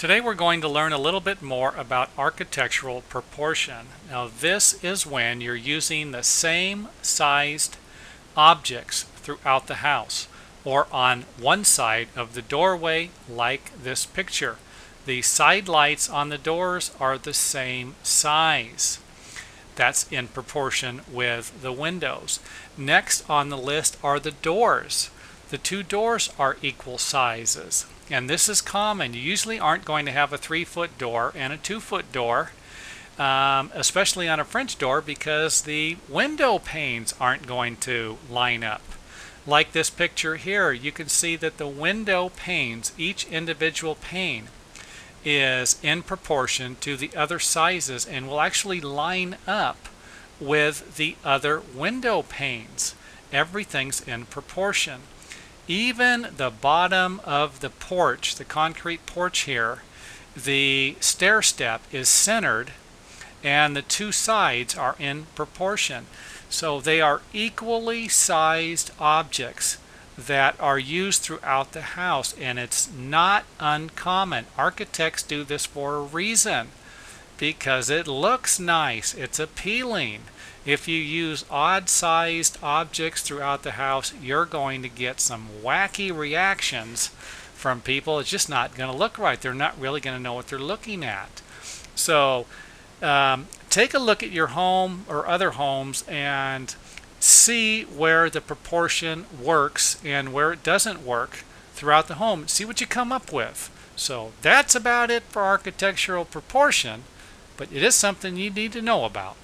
Today we're going to learn a little bit more about architectural proportion. Now this is when you're using the same sized objects throughout the house or on one side of the doorway like this picture. The side lights on the doors are the same size. That's in proportion with the windows. Next on the list are the doors. The two doors are equal sizes. And this is common. You usually aren't going to have a three foot door and a two foot door, um, especially on a French door because the window panes aren't going to line up. Like this picture here, you can see that the window panes, each individual pane, is in proportion to the other sizes and will actually line up with the other window panes. Everything's in proportion. Even the bottom of the porch, the concrete porch here, the stair step is centered and the two sides are in proportion. So they are equally sized objects that are used throughout the house and it's not uncommon. Architects do this for a reason because it looks nice, it's appealing. If you use odd sized objects throughout the house, you're going to get some wacky reactions from people. It's just not going to look right. They're not really going to know what they're looking at. So um, take a look at your home or other homes and see where the proportion works and where it doesn't work throughout the home. See what you come up with. So that's about it for architectural proportion, but it is something you need to know about.